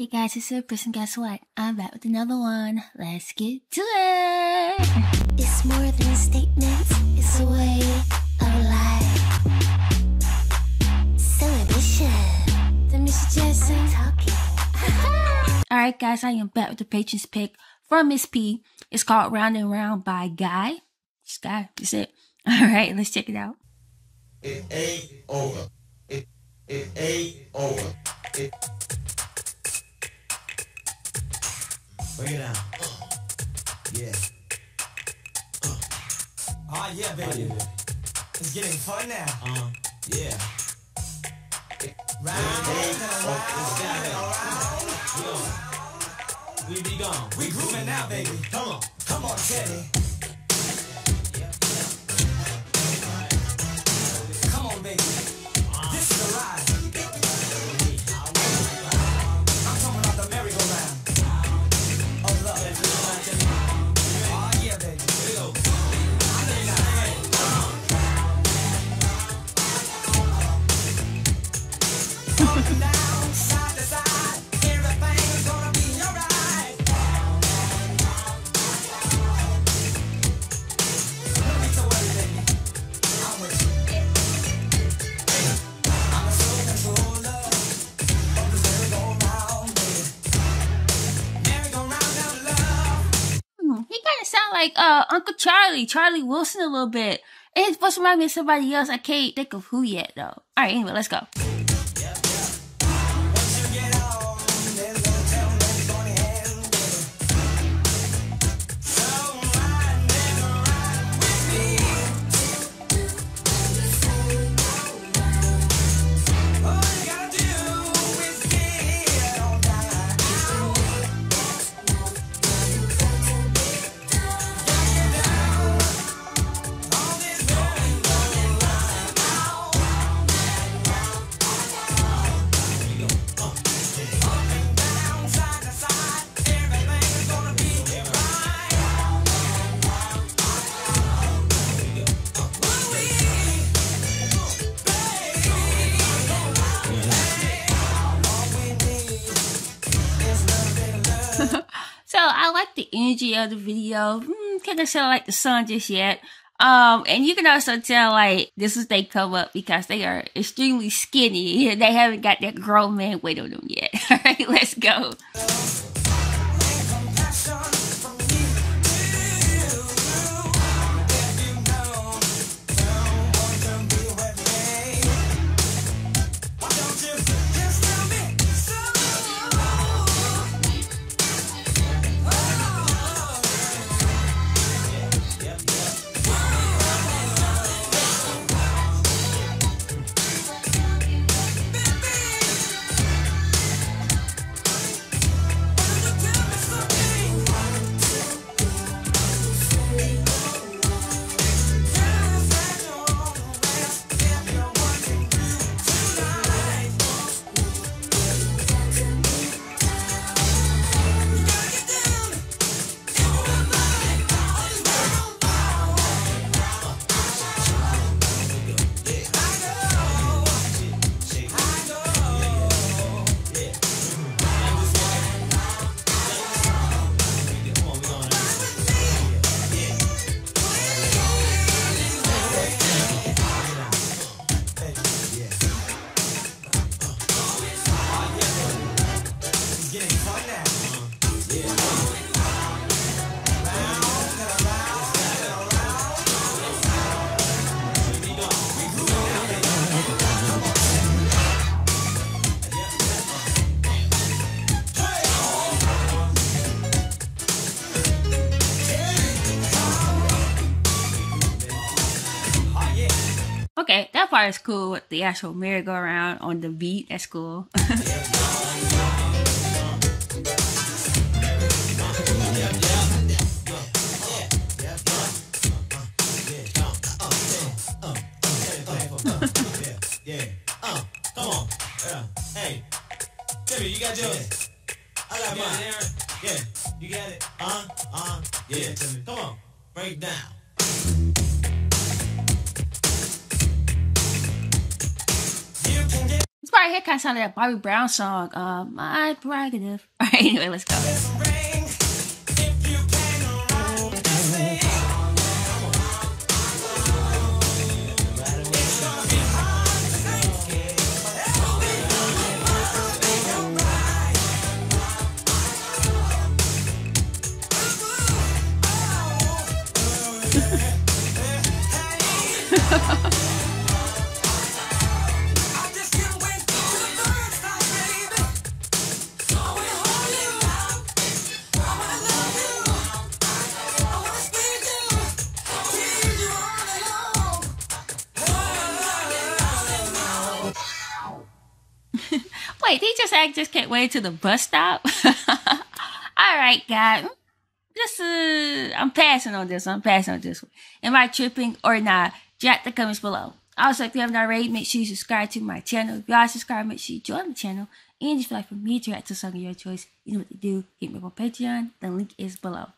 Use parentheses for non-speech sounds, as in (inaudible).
Hey guys, it's Empress, and guess what? I'm back with another one. Let's get to it! It's more than a statement, it's a way of life. Celebration. The Miss Jackson talking. (laughs) Alright guys, I am back with the Patrons pick from Miss P. It's called Round and Round by Guy. This guy, that's it. (laughs) Alright, let's check it out. It ain't over. It it ain't over. It Bring it down. Yeah. Oh yeah, baby. Ah, it's getting fun now. Uh, yeah. Round and around. We be gone. We grooving now, baby. Come on. Come on, Teddy. Like uh Uncle Charlie, Charlie Wilson a little bit. It's supposed to remind me of somebody else. I can't think of who yet though. Alright, anyway, let's go. So I like the energy of the video. Hmm, can't tell like the song just yet. Um, and you can also tell like this is they come up because they are extremely skinny. (laughs) They haven't got that grown man weight on them yet. (laughs) All right, let's go. Okay, that part is cool with the actual merry-go-round on the beat. That's cool. (laughs) Yeah. Uh, come on. Yeah. Hey. Timmy, you got yours. I got mine. Yeah. You got it. Uh, uh. Yeah. Come on. Break down. Right here kind of sounded like Bobby Brown song, uh, My Prerogative. (laughs) All right, anyway, let's go. Wait, they just act just can't wait to the bus stop? (laughs) All right, guys. This is, I'm passing on this. I'm passing on this one. Am I tripping or not? Drop the comments below. Also, if you haven't already, make sure you subscribe to my channel. If you are subscribed, make sure you join the channel. And if you'd like for me to react to a song of your choice, you know what to do. Hit me up on Patreon. The link is below.